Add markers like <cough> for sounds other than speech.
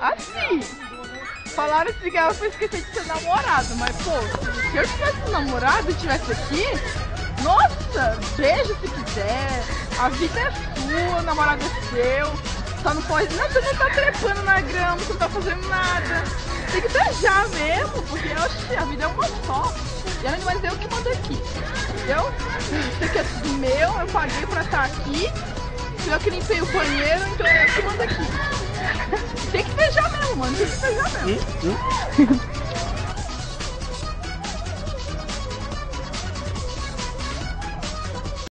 Assim, falaram que ela foi esquecer de ser namorado, mas pô, se eu tivesse namorado e tivesse aqui, nossa, beijo se quiser, a vida é sua, o namorado é seu. Só não pode. Não, você não tá trepando na grama, você não tá fazendo nada. Tem que beijar mesmo, porque oxe, a vida é uma só. E mas eu que mando aqui. Entendeu? Isso aqui é tudo meu, eu paguei pra estar aqui. Eu que limpei o banheiro, então eu que mando aqui. Tem que <laughs>